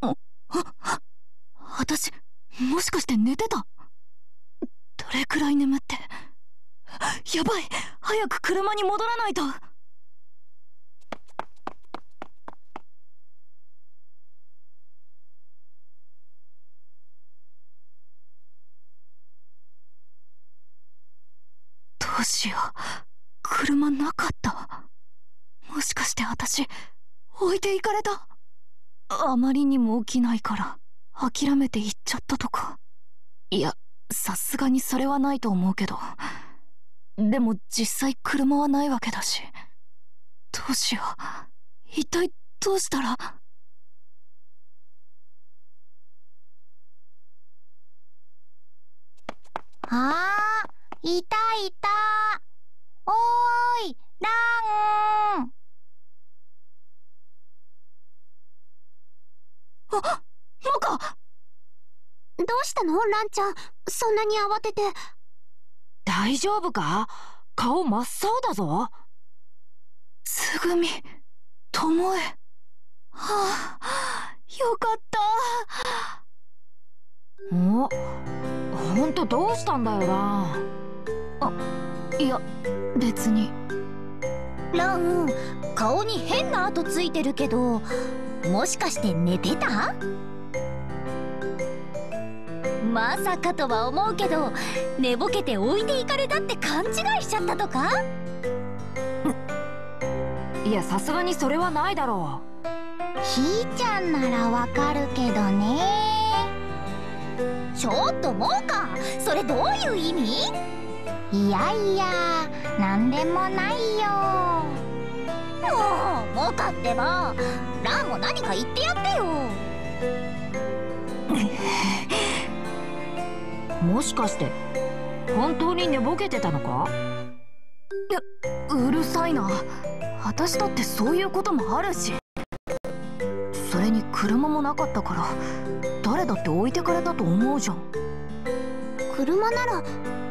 ああ私もしかして寝てた？どれくらい眠って？やばい！早く車に戻らないと！どうしよう。車なかった。もしかして私置いていかれた。あまりにも起きないから諦めて行っちゃったとか。いやさすがにそれはないと思うけど。でも実際車はないわけだし。どうしよう。一体どうしたら。あーいたい。たおーいランあモカどうしたの？ランちゃん。そんなに慌てて。大丈夫か？顔真っ青だぞ。つぐみ。ともえ。はあよかった。おほんとどうしたんだよな。あいや別に。ラン顔に変な跡ついてるけどもしかして寝てた？まさかとは思うけど寝ぼけて置いていかれたって勘違いしちゃったとか？いやさすがにそれはないだろう。ひーちゃんならわかるけどね。ちょっとモーカそれどういう意味？いやいやなんでもないよ。もうモーカってばも何か言ってやってよ。もしかして本当に寝ぼけてたのか？いやうるさいな。私だってそういうこともあるし。それに車もなかったから誰だって置いてかれたと思うじゃん。車なら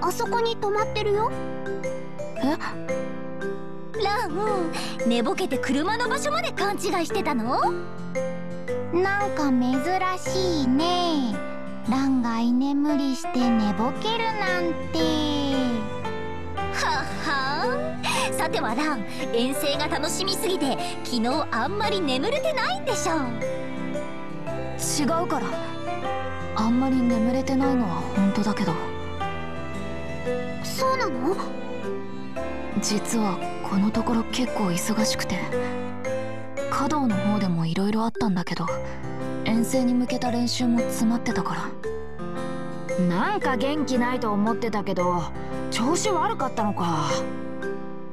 あそこに止まってるよ。え？ラン寝ぼけて車の場所まで勘違いしてたの？なんか珍しいね。ランが居眠りして寝ぼけるなんて。はっはさてはラン遠征が楽しみすぎて昨日あんまり眠れてないんでしょ違うから。あんまり眠れてないのは本当だけど。そうなの？実はこのところ結構忙しくて華道の方でも色々あったんだけど遠征に向けた練習も詰まってたから。なんか元気ないと思ってたけど調子悪かったのか。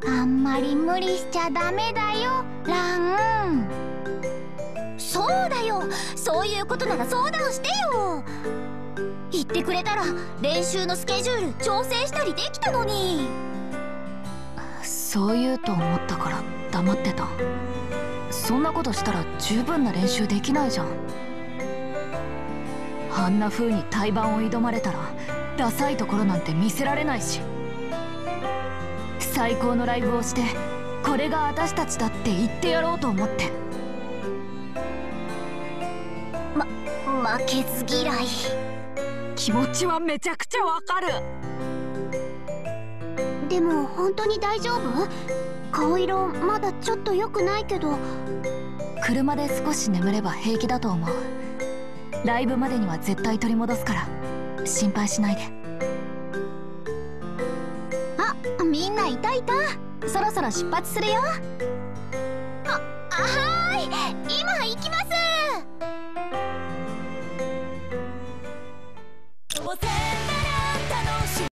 あんまり無理しちゃダメだよランそうだよそういうことなら相談してよ。言ってくれたら練習のスケジュール調整したりできたのにそう言うと思ったから黙ってた。そんなことしたら十分な練習できないじゃん。あんな風に対バンを挑まれたらダサいところなんて見せられないし。最高のライブをしてこれが私たちだって言ってやろうと思って。ま負けず嫌い。気持ちはめちゃくちゃわかる。でも本当に大丈夫？顔色まだちょっと良くないけど。車で少し眠れば平気だと思う。ライブまでには絶対取り戻すから。心配しないで。あみんないたいた。そろそろ出発するよ。あは。ーい